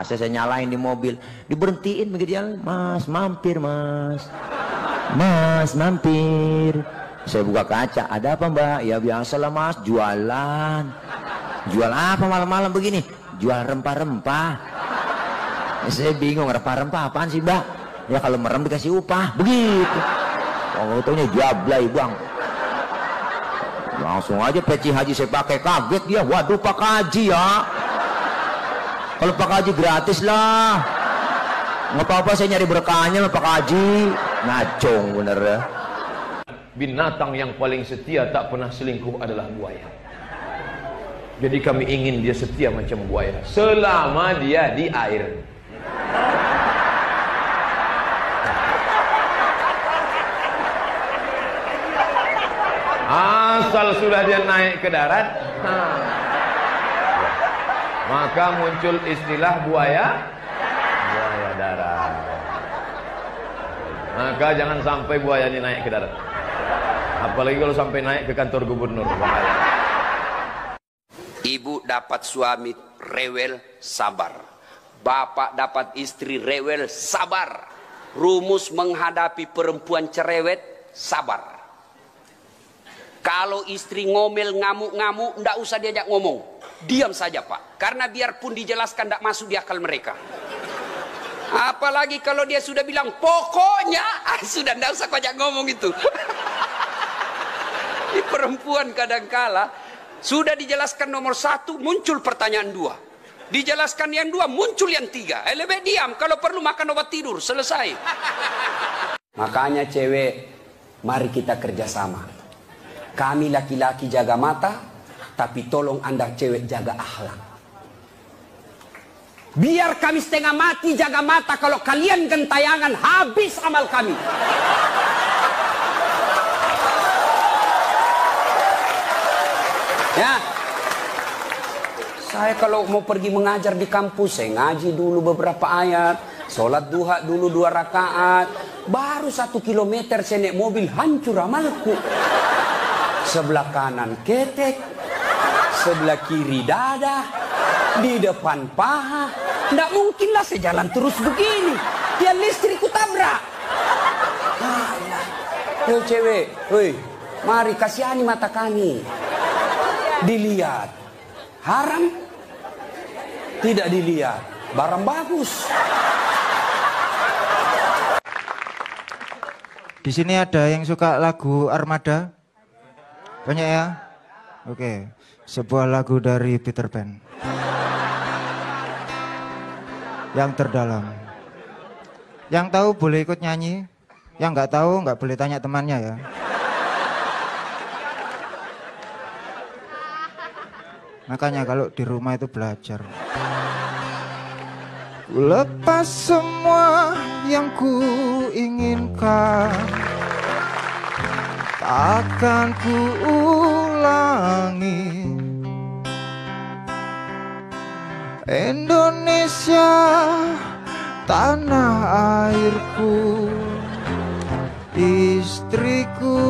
Saya, saya nyalain di mobil, diberhentiin begitu jalan, mas mampir mas, mas mampir. Saya buka kaca, ada apa mbak? Ya biasa lah mas, jualan. Jual apa malam-malam begini? Jual rempah-rempah. Saya bingung rempah-rempah apaan sih mbak? Ya kalau merem dikasih upah, begitu. Oh, taunya jablay bang. Langsung aja peci haji saya pakai kaget dia. Waduh pak haji ya. Kalau Pak Haji gratis lah. Nggak apa-apa saya nyari berkahnya Pak Haji. Ngacung bener ya. Binatang yang paling setia tak pernah selingkuh adalah buaya. Jadi kami ingin dia setia macam buaya. Selama dia di air. Asal sudah dia naik ke darat. Nah maka muncul istilah buaya buaya darat. Maka jangan sampai buaya ini naik ke darat. Apalagi kalau sampai naik ke kantor gubernur. Bahaya. ibu dapat suami rewel sabar. Bapak dapat istri rewel sabar. Rumus menghadapi perempuan cerewet sabar. Kalau istri ngomel ngamuk-ngamuk, ndak usah diajak ngomong. Diam saja pak. Karena biarpun dijelaskan ndak masuk di akal mereka. Apalagi kalau dia sudah bilang pokoknya, ah, sudah ndak usah ajak ngomong itu. Di perempuan kadangkala sudah dijelaskan nomor satu muncul pertanyaan dua. Dijelaskan yang dua muncul yang tiga. Eh, lebih diam kalau perlu makan obat tidur selesai. Makanya cewek, mari kita kerjasama. Kami laki-laki jaga mata, tapi tolong anda cewek jaga akhlak. Biar kami setengah mati jaga mata kalau kalian gentayangan habis amal kami. Ya. Saya kalau mau pergi mengajar di kampus, saya ngaji dulu beberapa ayat. Sholat duha dulu dua rakaat. Baru satu kilometer saya naik mobil hancur amalku sebelah kanan ketek, sebelah kiri dada, di depan paha. Tidak mungkinlah saya jalan terus begini. Dia listrikku tabrak. Ah, ya. cewek, woi, mari kasihani mata kami. Dilihat. Haram? Tidak dilihat. Barang bagus. Di sini ada yang suka lagu Armada? Banyak ya? Oke, sebuah lagu dari Peter Pan. Yang terdalam. Yang tahu boleh ikut nyanyi, yang nggak tahu nggak boleh tanya temannya ya. Makanya kalau di rumah itu belajar. Lepas semua yang ku inginkan akan ku ulangi Indonesia tanah airku istriku